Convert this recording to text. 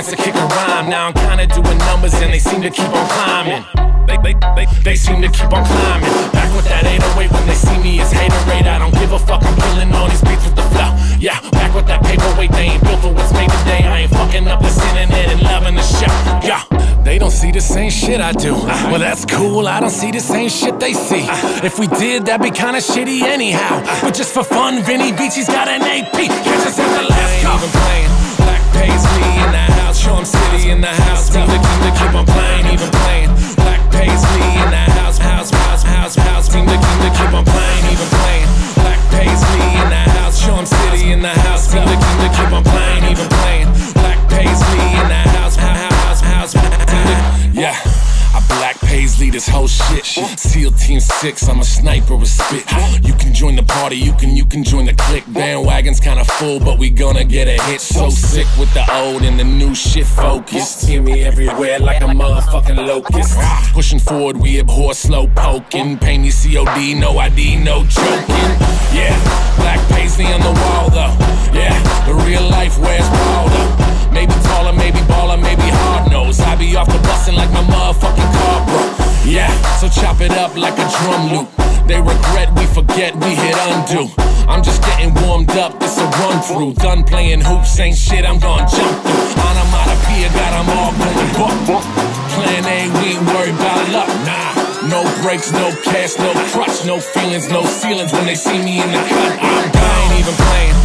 chance to kick a rhyme. Now I'm kinda doing numbers and they seem to keep on climbing. They, they, they, they seem to keep on climbing. Back with that 808 when they see me as haterade. I don't give a fuck, I'm killing all these beats with the flow. Yeah, back with that paperweight, they ain't built for what's made today. I ain't fucking up this internet and loving the show. Yeah, they don't see the same shit I do. Well, that's cool, I don't see the same shit they see. If we did, that'd be kinda shitty anyhow. But just for fun, Vini Vici's got an AP. Catch us at the last call. This whole shit. Uh, SEAL Team Six, I'm a sniper with spit. You can join the party, you can you can join the clique. Bandwagon's kinda full, but we gonna get a hit. So sick with the old and the new shit focused. Hear me everywhere like a motherfucking locust. Pushing forward, we abhor slow poking. Pay me COD, no ID, no joking. Yeah, black Paisley on the wall up like a drum loop. They regret, we forget, we hit undo. I'm just getting warmed up, this a run through. Done playing hoops, ain't shit, I'm gonna jump through. Onomatopoeia got 'em all going buck. Plan A, we ain't worried about luck, nah. No breaks, no cash, no crutch, no feelings, no ceilings when they see me in the cut. I'm I ain't even playing.